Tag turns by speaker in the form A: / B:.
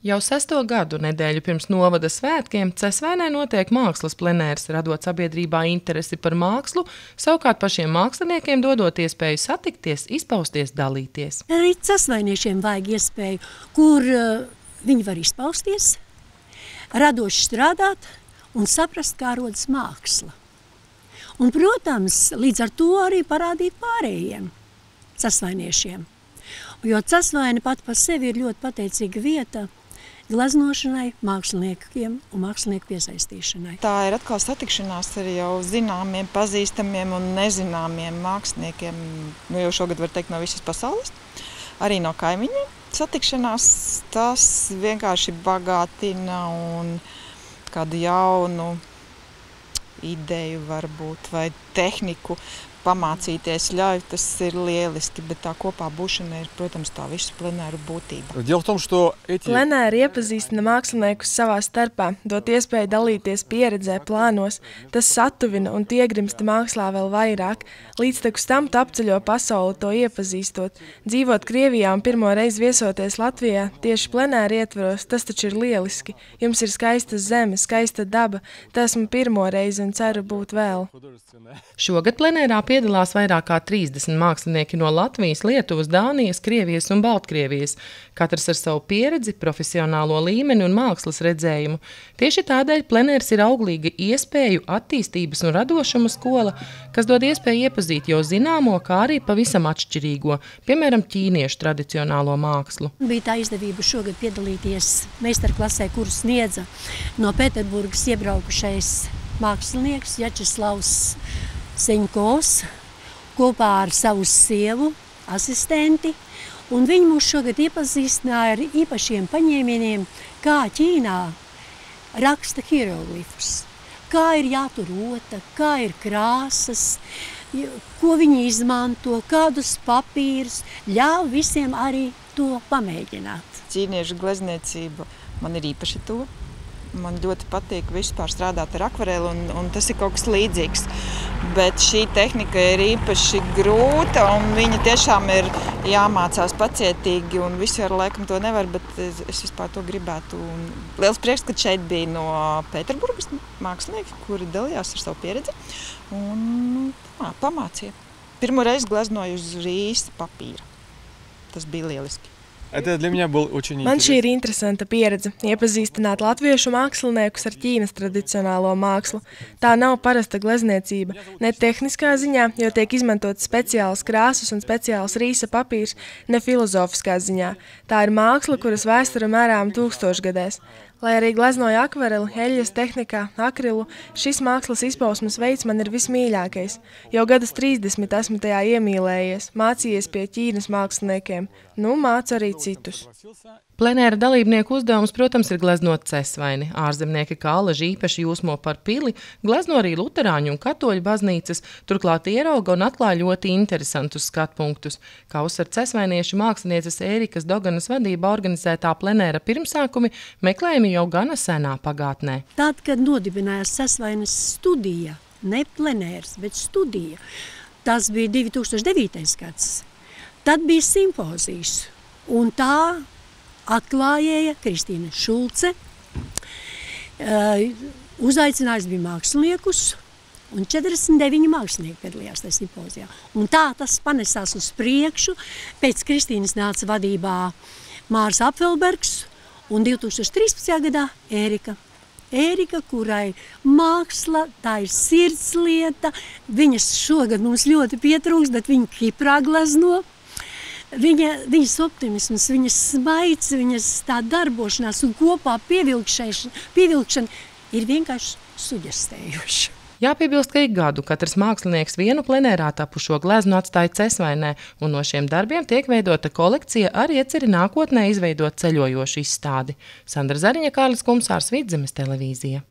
A: Jau sesto gadu nedēļu pirms novada svētkiem Cēsvainē notiek mākslas plenērs, radot sabiedrībā interesi par mākslu, savukārt pašiem māksliniekiem dodot iespēju satikties, izpausties, dalīties.
B: Arī cēsvainiešiem vajag iespēju, kur uh, viņi var izpausties, radoši strādāt un saprast, kā rodas māksla. Un, protams, līdz ar to arī parādīt pārējiem cēsvainiešiem. Jo cēsvaini pat par sevi ir ļoti pateicīga vieta – gleznošanai, māksliniekiem un mākslinieku piesaistīšanai.
C: Tā ir atkal satikšanās ar jau zināmiem, pazīstamiem un nezināmiem māksliniekiem. Nu, jau šogad var teikt no visas pasaules, arī no kaimiņiem. Satikšanās tas vienkārši bagātina un kādu jaunu ideju, varbūt, vai tehniku pamācīties ļauj, tas ir lieliski, bet tā kopā būšana ir, protams, tā visu plenāru būtība.
D: Plenāri iepazīstina māksliniekus savā starpā, dot iespēju dalīties pieredzē, plānos, tas satuvina un iegrimsta mākslā vēl vairāk, līdz tekus tam tu apceļo pasauli to iepazīstot. Dzīvot Krievijā un pirmo reizi viesoties Latvijā, tieši plenāri ietveros, tas taču ir lieliski. Jums ir skaista zeme, skaista daba, tas man pirmo reizi un ceru būt vēl.
A: Šogad plenērā piedalās vairāk kā 30 mākslinieki no Latvijas, Lietuvas, Dānijas, Krievijas un Baltkrievijas, katrs ar savu pieredzi, profesionālo līmeni un mākslas redzējumu. Tieši tādēļ plenērs ir auglīga iespēju attīstības un radošuma skola, kas dod iespēju iepazīt jau zināmo, kā arī pavisam atšķirīgo, piemēram, ķīniešu tradicionālo mākslu.
B: Bija tā izdevība šogad piedalīties meistarklasē, kuru sniedza no Pēterburgas iebraukušais mākslinieks Jačeslavs Seņkovs kopā ar savu sievu, asistenti. Un viņi mūs šogad iepazīstināja ar īpašiem paņēmieniem, kā Ķīnā raksta hieroglifus, kā ir jātur rota, kā ir krāsas, ko viņi izmanto, kādus papīrus, ļauj visiem arī to pamēģināt.
C: Ķīniešu glezniecība man ir īpaši to. Man ļoti patīk vispār strādāt ar akvareli, un, un tas ir kaut kas līdzīgs. Bet šī tehnika ir īpaši grūta, un viņa tiešām ir jāmācās pacietīgi, visi ar laikam to nevar, bet es, es vispār to gribētu. Un liels prieks, ka šeit bija no Pēterburgas mākslinieki, kuri dalījās ar savu pieredzi un tā, pamācīja. Pirmo reizi gleznoju uz rīsa papīra. Tas bija lieliski.
E: Это для меня был очень
D: Man šī
E: интересно.
D: ir interesanta pieredze - iepazīstināt latviešu māksliniekus ar Ķīnas tradicionālo mākslu. Tā nav parasta glezniecība, ne tehniskā ziņā, jo tiek izmantotas speciālas krāsas un speciāls rīsa papīrs, ne filozofiskā ziņā. Tā ir māksla, kuras vēsture mērām tūkstošgadēs. Lai arī gleznoju akvareli, eļļas tehnikā, akrilu, šis mākslas izpausmes veids man ir vismīļākais. Jau gadus 30 esmu tajā iemīlējies, mācījies pie Ķīnas māksliniekiem, nu mācu arī citus.
A: Plenēra dalībnieku uzdevums, protams, ir gleznot cesvaini. Ārzemnieki kā alaži īpaši jūsmo par pili, glezno arī luterāņu un katoļu baznīcas, turklāt ierauga un atklāja ļoti interesantus skatpunktus. Kā uzsver cesvainieši mākslinieces Ērikas Doganas vadībā organizētā plenēra pirmsākumi, meklējumi jau gana senā pagātnē.
B: Tad, kad nodibinājās Sasvainas studija, ne plenērs, bet studija, tas bija 2009. gads, tad bija simpozijas. Un tā atklājēja Kristīna Šulce. Uh, Uzaicinājis bija māksliniekus, un 49 mākslinieki piedalījās tajā simpozijā. Un tā tas panesās uz priekšu. Pēc Kristīnas nāca vadībā Mārs Apfelbergs un 2013. gadā Ērika. Ērika, kurai māksla, tā ir sirdslieta, viņas šogad mums ļoti pietrūks, bet viņa Kiprā glazno. Viņa, viņas optimisms, viņas smaids, viņas tā darbošanās un kopā pievilkšana, ir vienkārši suģestējoša.
A: Jāpiebilst, ka ik gadu katrs mākslinieks vienu plenērā tapušo gleznu atstāja cesvainē, un no šiem darbiem tiek veidota kolekcija ar ieceri nākotnē izveidot ceļojošu izstādi. Sandra Zariņa, Kārlis Kumsārs, Vidzemes televīzija.